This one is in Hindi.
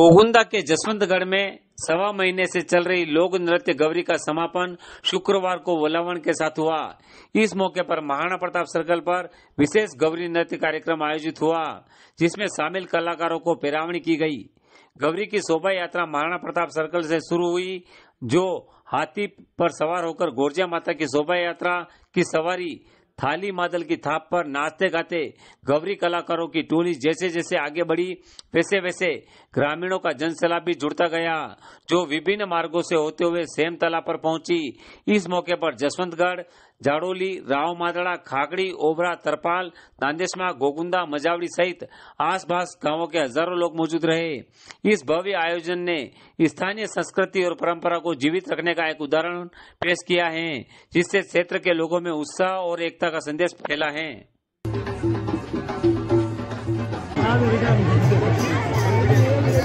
गोगुंदा के जसवंतगढ़ में सवा महीने से चल रही लोक नृत्य गौरी का समापन शुक्रवार को वलावण के साथ हुआ। इस मौके पर महाराणा प्रताप सर्कल पर विशेष गौरी नृत्य कार्यक्रम आयोजित हुआ, जिसमें शामिल कलाकारों को पेरावणी की गई। गौरी की शोभा यात्रा महाराणा प्रताप सर्कल से शुरू हुई, जो हाथी पर सवार होकर गोरजिया माता की शोभा यात्रा की सवारी थाली मादल की थाप पर नाचते गाते गौरी कलाकारों की टोली जैसे जैसे आगे बढ़ी, वैसे वैसे ग्रामीणों का जनसैलाब भी जुड़ता गया। जो विभिन्न मार्गों से होते हुए सेम तला पर पहुँची, इस मौके पर जसवंतगढ़ जाडोली मादड़ा खागड़ी ओबरा तरपाल नांदेशमा गोगुंदा मजावड़ी सहित आसपास गाँवों के हज़ारों लोग मौजूद रहे इस भव्य आयोजन ने स्थानीय संस्कृति और परंपरा को जीवित रखने का एक उदाहरण पेश किया है जिससे क्षेत्र के लोगों में उत्साह और एकता का संदेश फैला है